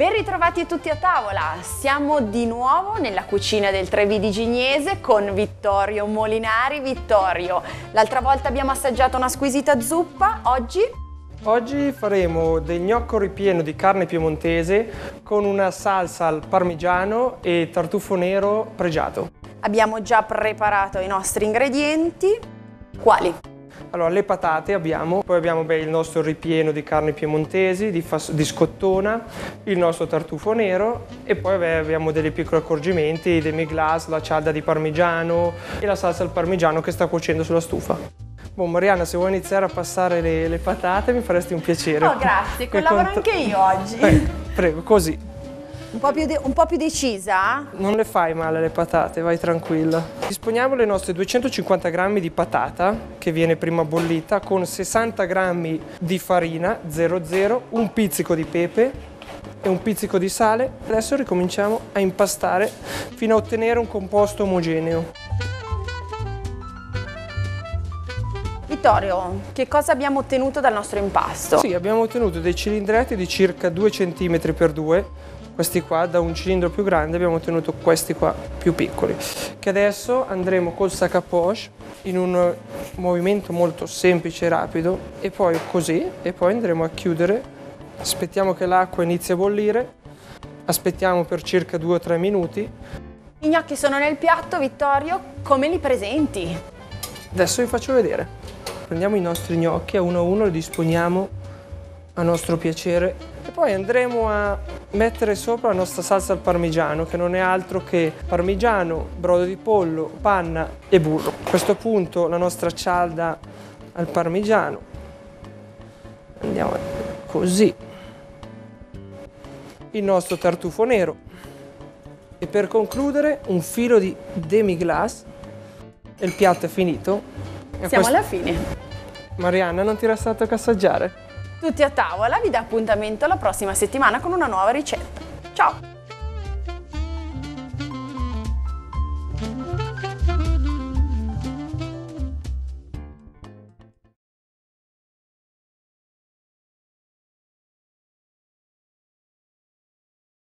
Ben ritrovati tutti a tavola, siamo di nuovo nella cucina del Trevi di Gignese con Vittorio Molinari. Vittorio, l'altra volta abbiamo assaggiato una squisita zuppa, oggi? Oggi faremo del gnocco ripieno di carne piemontese con una salsa al parmigiano e tartufo nero pregiato. Abbiamo già preparato i nostri ingredienti. Quali? Allora, le patate abbiamo, poi abbiamo beh, il nostro ripieno di carni piemontesi, di, di, scottona, il nostro tartufo nero e poi beh, abbiamo dei piccoli accorgimenti, demi glace, la cialda di parmigiano e la salsa al parmigiano che sta cuocendo sulla stufa. Boh, Mariana, se vuoi iniziare a passare le, le patate mi faresti un piacere. Oh, grazie, collaboro anche io oggi. Eh, prego, così. Un po, un po' più decisa? Non le fai male le patate, vai tranquilla. Disponiamo le nostre 250 g di patata, che viene prima bollita, con 60 g di farina 00, un pizzico di pepe e un pizzico di sale. Adesso ricominciamo a impastare fino a ottenere un composto omogeneo. Vittorio, che cosa abbiamo ottenuto dal nostro impasto? Sì, abbiamo ottenuto dei cilindretti di circa 2 cm x 2 questi qua da un cilindro più grande abbiamo ottenuto questi qua più piccoli che adesso andremo col sac à poche in un movimento molto semplice e rapido e poi così e poi andremo a chiudere. Aspettiamo che l'acqua inizi a bollire aspettiamo per circa 2 o 3 minuti. I gnocchi sono nel piatto Vittorio come li presenti? adesso vi faccio vedere. Prendiamo i nostri gnocchi a uno a uno li disponiamo a nostro piacere poi andremo a mettere sopra la nostra salsa al parmigiano che non è altro che parmigiano, brodo di pollo, panna e burro. A questo punto la nostra cialda al parmigiano. Andiamo così. Il nostro tartufo nero. E per concludere un filo di demi-glace e il piatto è finito. Siamo questo... alla fine. Marianna, non ti resta altro che assaggiare? Tutti a tavola vi dà appuntamento la prossima settimana con una nuova ricetta. Ciao!